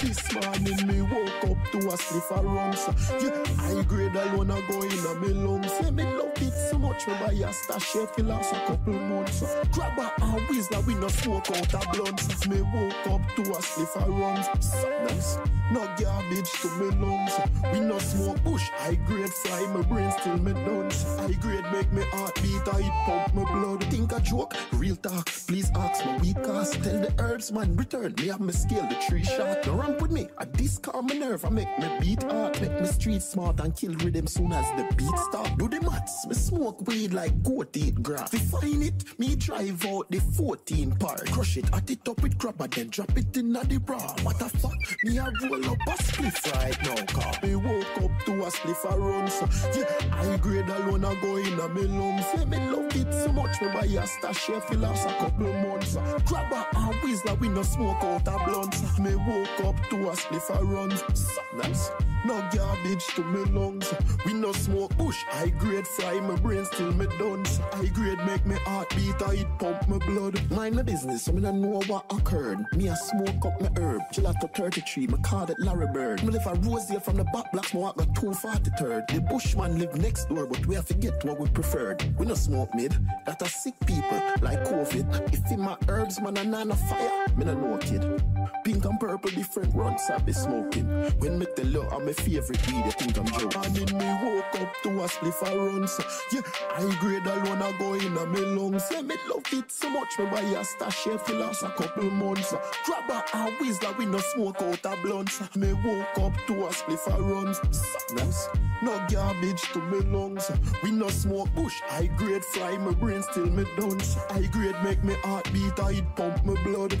This morning me woke up to a spliff a Runtz so Yeah, high grade alone a go in a me lungs Yeah, me love it so much me buy a stash yeah, fi last a couple months so Grab a whistler we no smoke out a blunt so Me woke up to a spliff a so nice. No garbage to me lungs. We no smoke bush. High grade fly my brain still me done High grade make me heart beat I pump my blood. Think a joke, real talk. Please ask my weak cast Tell the herbs man return. Me have me scale the tree shot. No ramp with me, I discard my nerve I make me beat hard Make me street smart and kill rhythm soon as the beat stop smoke weed like goat eat grass We find it, me drive out the 14 part Crush it, at it up with and then drop it in the bra. What the fuck, me a roll up a spliff right now Cause me woke up to a spliff a Runtz so Yeah, high grade alone I go in a me lungs Yeah, me love it so much Me buy a stash here for last a couple months. A and whistler we no smoke out a blunt. Me woke up to a spliff a Runtz nice. No garbage to me lungs. We no smoke bush. High grade fry my brain still me done. High grade make me heart beat. I it pump my blood. Mind my business, so me no know what occurred. Me a smoke up my herb. Gelato 33, me call it Larry Bird. Me live a rose here from the back blocks. Me walk got 243rd. The bushman live next door, but we have to get what we preferred. We no smoke mid. That are sick people like COVID. If in my herbs, man, and on a fire. Me no know kid. Pink and purple different Runtz I be smoking. When me tell you I'm my favorite weed, you think I'm joking. And me woke up to a spliff a Runtz. Yeah, high grade alone I go in a me lungs. Yeah, me love it so much. Me buy a stash here for last a couple months. Grab a and whistler, we no smoke out a blunt. Me woke up to a spliff a Runtz. So, nice. No garbage to me lungs. We no smoke bush. I grade fly, my brain still me done. I grade make me heart beat, I pump my blood.